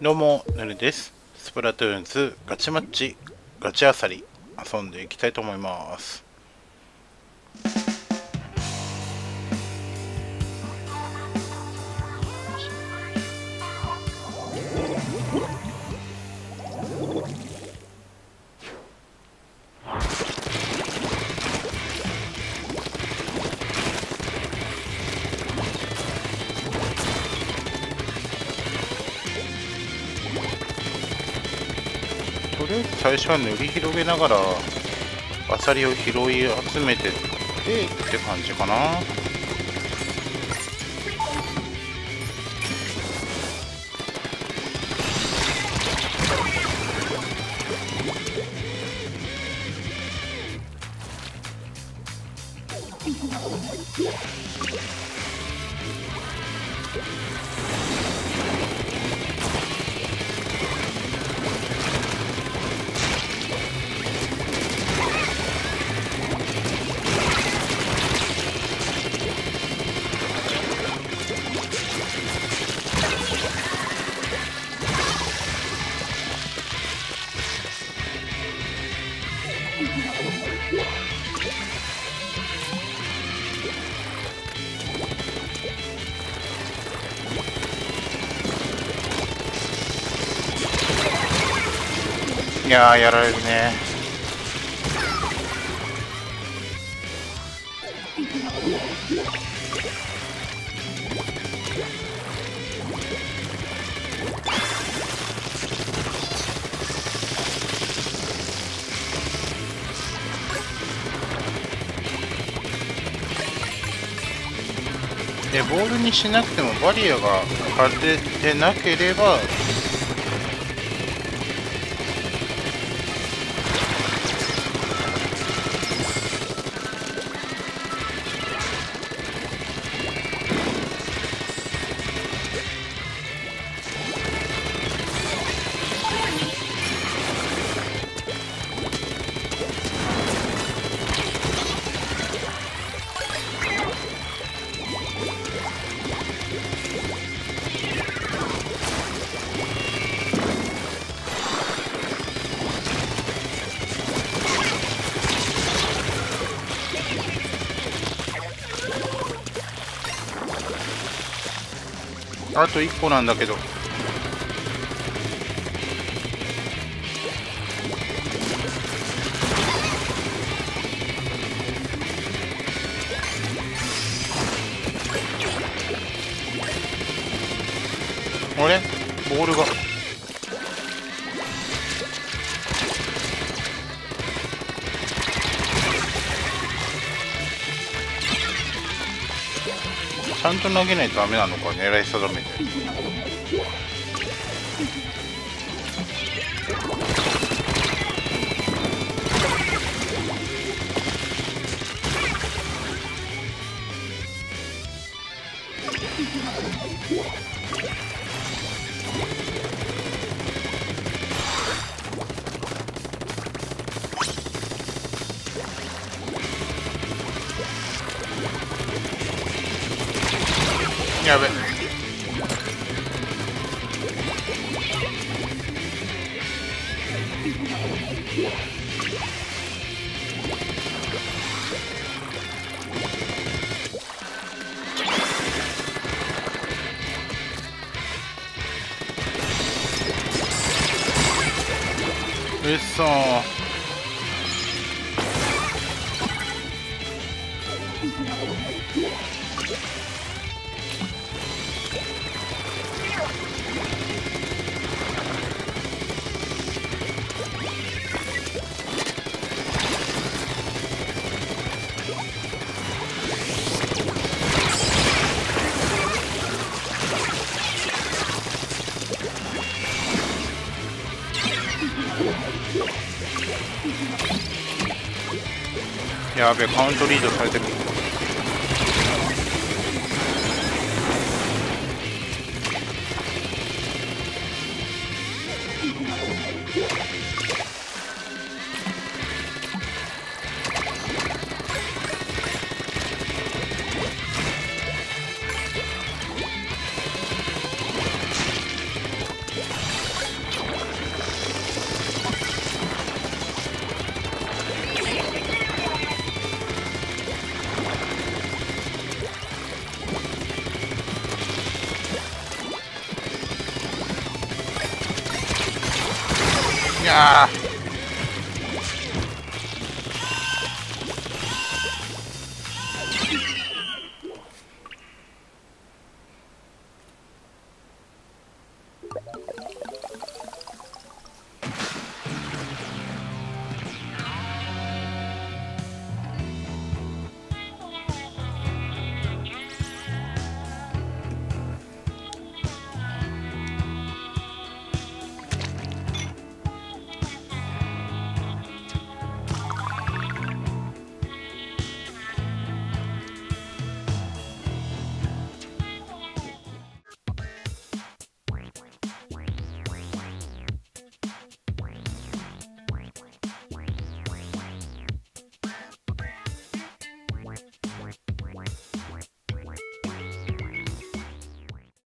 どうも、ぬるです。スプラトゥーンズガチマッチガチあさり遊んでいきたいと思います。とりあえず最初は塗り広げながらアサリを拾い集めてってって感じかな。いやーやられるね。でボールにしなくてもバリアが張れてなければあと1個なんだけど。あれ？ボールが。ちゃんと投げないとダメなのか狙い定めて。やべうっやべえカウントリードされてる。や